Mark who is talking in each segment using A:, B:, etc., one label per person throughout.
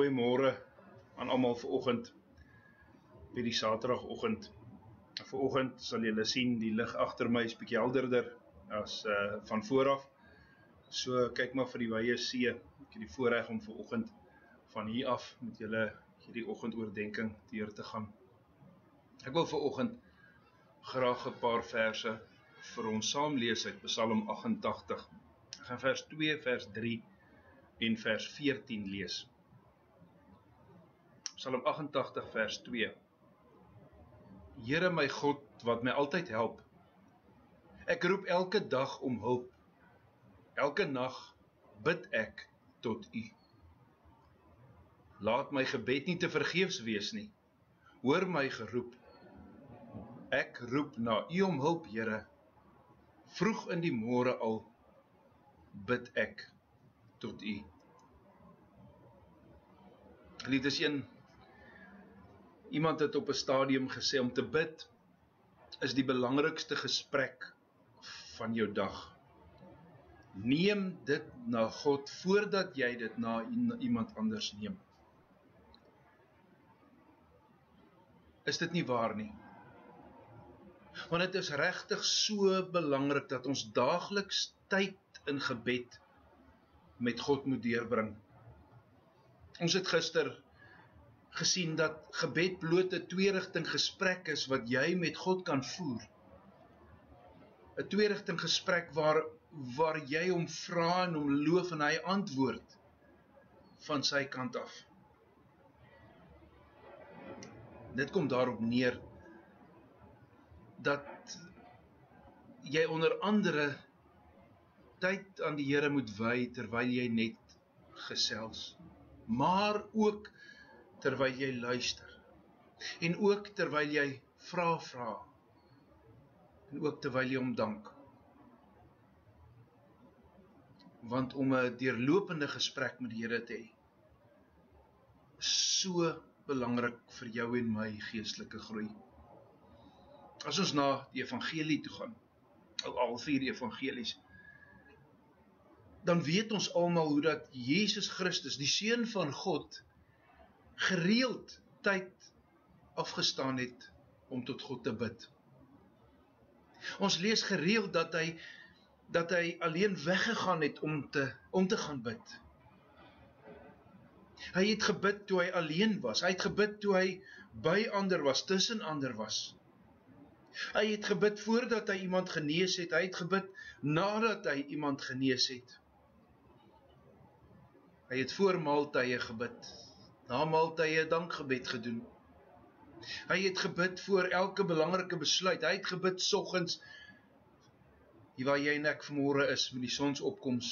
A: Goeiemôre aan almal ver oggend. By die Saterdagoggend. Ver oggend sal julle sien die lig agter my is bietjie helderder as uh van vooraf. So kyk maar vir die wye see. Ek het die voorreg om ver oggend van hier af met julle hierdie oggendoordenkings deur te gaan. Ek wil ver oggend graag 'n paar verse vir ons saam lees uit Psalm 88. Ek gaan vers 2, vers 3 en vers 14 lees. Psalm 88 vers 2. Here my God wat my altyd help. Ek roep elke dag om hulp. Elke nag bid ek tot U. Laat my gebed nie te vergeefs wees nie. Hoor my geroep. Ek roep na U om hulp, Here. Vroeg in die môre al bid ek tot U. Geliefdes, een Iemand het op 'n stadium gesê om te bid is die belangrikste gesprek van jou dag. Neem dit na God voordat jy dit na iemand anders neem. Is dit nie waar nie? Want dit is regtig so belangrik dat ons daagliks tyd in gebed met God moet deurbring. Ons het gister gesien dat gebed bloot 'n tweerigting gesprek is wat jy met God kan voer. 'n Tweerigting gesprek waar waar jy hom vra en hom loof en hy antwoord van sy kant af. Dit kom daarop neer dat jy onder andere tyd aan die Here moet wy terwyl jy net gesels, maar ook terwyl jy luister. En ook terwyl jy vra vra. En ook terwyl jy hom dank. Want om 'n deurlopende gesprek met die Here te hê so belangrik vir jou en my geestelike groei. As ons na die evangelie toe gaan, al vier evangelies, dan weet ons almal hoe dat Jesus Christus, die seun van God, gereeld tyd afgestaan het om tot God te bid. Ons lees gereeld dat hy dat hy alleen weggegaan het om te om te gaan bid. Hy het gebid toe hy alleen was. Hy het gebid toe hy by ander was, tussen ander was. Hy het gebid voordat hy iemand genees het. Hy het gebid nadat hy iemand genees het. Hy het voor maaltye gebid na maaltye dankgebed gedoen. Hy het gebid voor elke belangrike besluit. Hy het gebid soggens hier waar jy en ek vanmôre is met die sonsopkoms.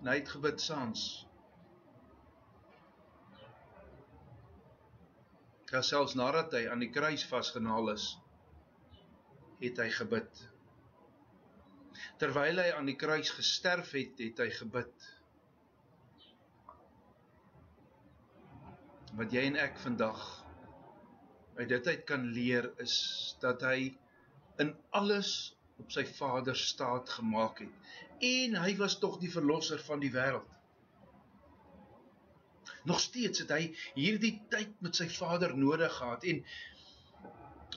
A: En hy het gebid saans. Ja selfs nadat hy aan die kruis vasgenaal is, het hy gebid. Terwyl hy aan die kruis gesterf het, het hy gebid. Wat jy en ek vandag uit dit uit kan leer is dat hy in alles op sy Vader staat gemaak het en hy was tog die verlosser van die wêreld. Nog steeds het hy hierdie tyd met sy Vader nodig gehad en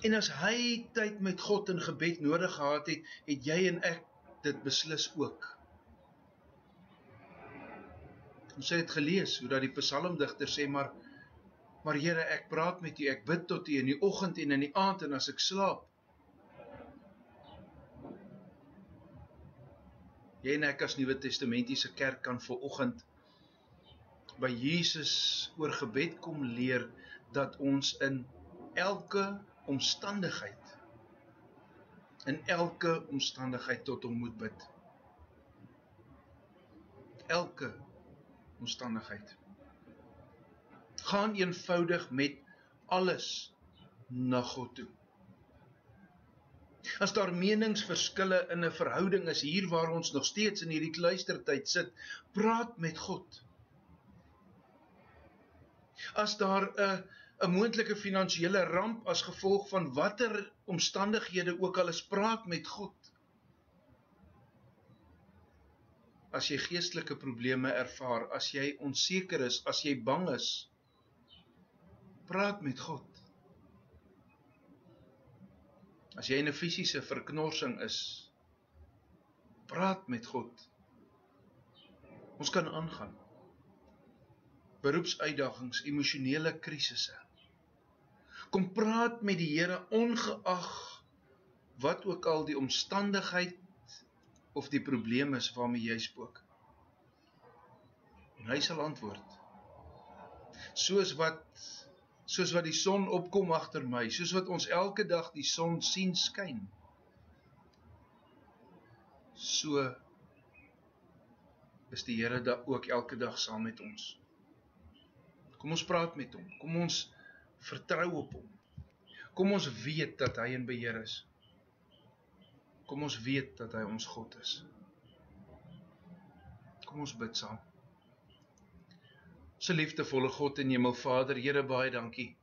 A: en as hy tyd met God in gebed nodig gehad het, het jy en ek dit beslis ook. Ons het gelees hoe dat die psalmdigter sê maar Maar Here, ek praat met U, ek bid tot U in die oggend en in die aand en as ek slaap. Jy en ek as Nuwe Testamentiese kerk kan ver oggend by Jesus oor gebed kom leer dat ons in elke omstandigheid in elke omstandigheid tot hom moet bid. Elke omstandigheid gaan eenvoudig met alles na God toe. As daar meningsverskille in 'n verhouding is hier waar ons nog steeds in hierdie kluistertyd sit, praat met God. As daar 'n 'n moontlike finansiële ramp as gevolg van watter omstandighede ook al is, praat met God. As jy geestelike probleme ervaar, as jy onseker is, as jy bang is, praat met God. As jy in 'n fisiese verknorsing is, praat met God. Ons kan aangaan. Beroepsuitdagings, emosionele krisisse. Kom praat met die Here ongeag wat ook al die omstandigheid of die probleem is waarmee jy spook. En hy sal antwoord. Soos wat soos wat die son opkom agter my, soos wat ons elke dag die son sien skyn. So is die Here da ook elke dag saam met ons. Kom ons praat met hom. Kom ons vertrou op hom. Kom ons weet dat hy in beheer is. Kom ons weet dat hy ons God is. Kom ons bid saam. Se liefdevolle God en Hemelvader, Here baie dankie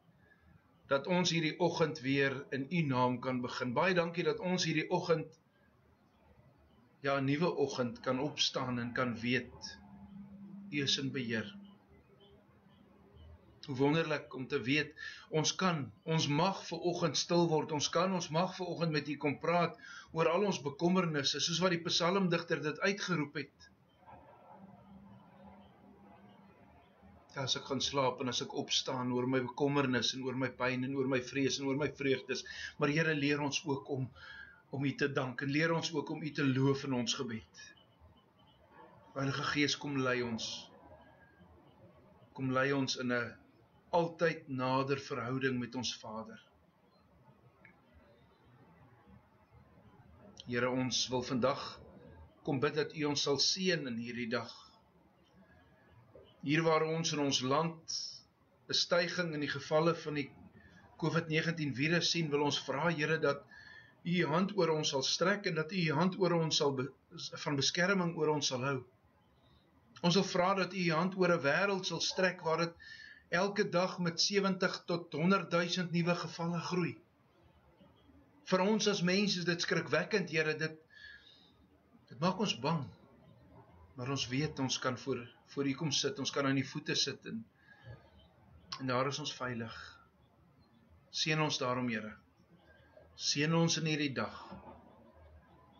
A: dat ons hierdie oggend weer in U naam kan begin. Baie dankie dat ons hierdie oggend ja, 'n nuwe oggend kan opstaan en kan weet U is in beheer. Hoe wonderlik om te weet ons kan, ons mag ver oggend stil word. Ons kan, ons mag ver oggend met U kom praat oor al ons bekommernisse, soos wat die psalmdigter dit uitgeroep het. As ek gaan slaap en as ek opstaan oor my bekommernis en oor my pyn en oor my vrees en oor my vreugdes, maar Here leer ons ook om om U te dank en leer ons ook om U te loof in ons gebed. Heilige Gees kom lei ons. Kom lei ons in 'n altyd nader verhouding met ons Vader. Here ons wil vandag kom bid dat U ons sal seën in hierdie dag hier waar ons in ons land 'n stygings in die gevalle van die COVID-19 virus sien, wil ons vra Here dat U U hand oor ons sal strek en dat U U hand oor ons sal be, van beskerming oor ons sal hou. Ons wil vra dat U U hand oor 'n wêreld sal strek waar dit elke dag met 70 tot 100 000 nuwe gevalle groei. Vir ons as mense is dit skrikwekkend, Here, dit dit maak ons bang. Maar ons weet ons kan voor voor U kom sit. Ons kan aan U voete sit en en daar is ons veilig. Seën ons daarom, Here. Seën ons in hierdie dag.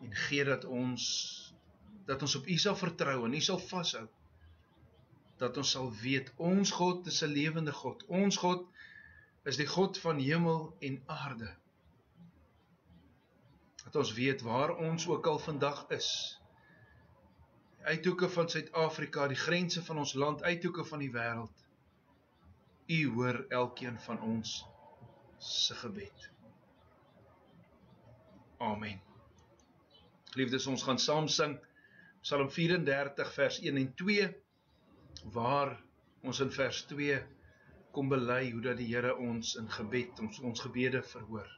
A: En gee dat ons dat ons op U sal vertrou en U sal vashou. Dat ons sal weet ons God is 'n lewende God. Ons God is die God van hemel en aarde. Dat ons weet waar ons ook al vandag is uithoeke van Suid-Afrika, die grense van ons land, uithoeke van die wêreld. U hoor elkeen van ons se gebed. Amen. Liefdes, ons gaan saam sing Psalm 34 vers 1 en 2 waar ons in vers 2 kom bely hoe dat die Here ons in gebed ons ons gebede verhoor.